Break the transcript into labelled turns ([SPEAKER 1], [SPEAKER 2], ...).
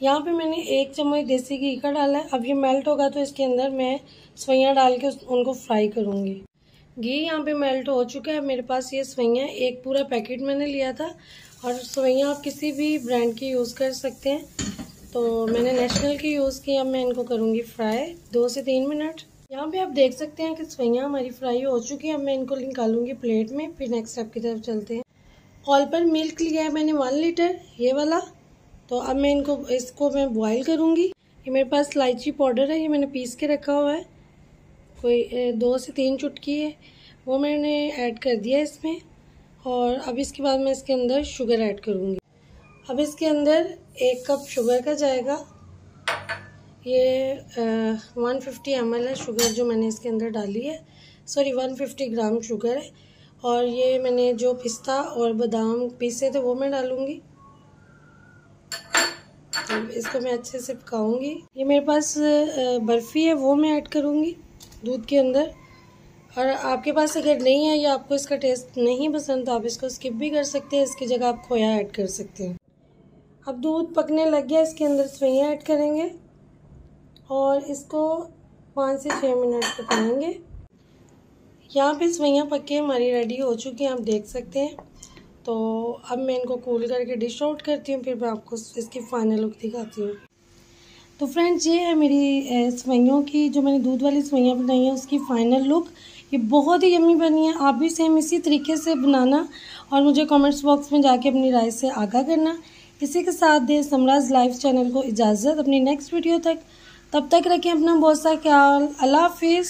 [SPEAKER 1] यहाँ पे मैंने एक चम्मच देसी घी का डाला है। अब ये मेल्ट होगा तो इसके अंदर मैं सवैयाँ डाल के उनको फ्राई करूँगी। घी यहाँ पे मेल्ट हो चुका है। मेरे पास ये सवैयाँ, एक पूरा पैकेट मैंने लिया था। और सवैयाँ आप किसी भी ब्रांड की यूज़ कर सकते हैं। तो मैंने नेशनल की यूज़ की, अब मैं इनको करूँगी फ्राई दो से तीन मिनट। यहाँ पे आप देख सकते हैं कि सवैयाँ हमारी फ्राई हो चुकी है। अब मैं इनको निकालूँगी प्लेट में। फिर नेक्स्ट स्टेप की तरफ़ चलते हैं। ऑल पर मिल्क लिया है मैंने वन लीटर ये वाला। तो अब मैं इनको, इसको मैं बॉईल करूँगी। ये मेरे पास इलायची पाउडर है, ये मैंने पीस के रखा हुआ है। कोई दो से तीन चुटकी है। वो मैंने ऐड कर दिया इसमें। और अब इसके बाद मैं इसके अंदर शुगर ऐड करूँगी। अब इसके अंदर एक कप शुगर का जाएगा। ये वन फिफ्टी एम है शुगर जो मैंने इसके अंदर डाली है। Sorry one fifty gram sugar है। और ये मैंने जो पिस्ता और बादाम पीसे थे वो मैं डालूँगी। इसको मैं अच्छे से पकाऊँगी। ये मेरे पास बर्फ़ी है, वो मैं ऐड करूँगी दूध के अंदर। और आपके पास अगर नहीं है या आपको इसका टेस्ट नहीं पसंद तो आप इसको स्किप भी कर सकते हैं। इसकी जगह आप खोया ऐड कर सकते हैं। अब दूध पकने लग गया, इसके अंदर सवैयाँ ऐड करेंगे। और इसको पाँच से छः मिनट पकाएँगे। यहाँ पे सवैयाँ के हमारी रेडी हो चुकी हैं, आप देख सकते हैं। तो अब मैं इनको कूल करके डिश आउट करती हूँ, फिर मैं आपको इसकी फाइनल लुक दिखाती हूँ। तो फ्रेंड्स ये है मेरी सवैयों की, जो मैंने दूध वाली सवैयाँ बनाई हैं, उसकी फ़ाइनल लुक ये बहुत ही यमी बनी है। आप भी सेम इसी तरीके से बनाना और मुझे कमेंट्स बॉक्स में जाके अपनी राय से आगाह करना। इसी के साथ दे समराज लाइव चैनल को इजाज़त अपनी नेक्स्ट वीडियो तक। तब तक रखें अपना बहुत सा ख्याल। अल्लाह हाफिज़।